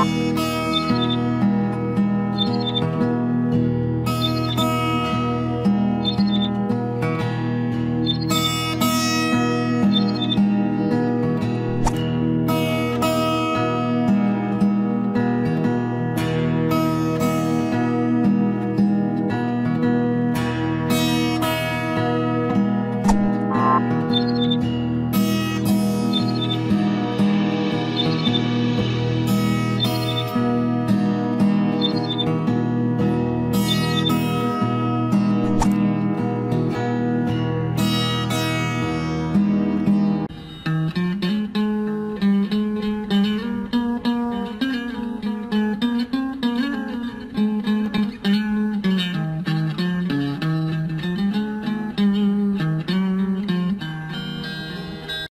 Bye.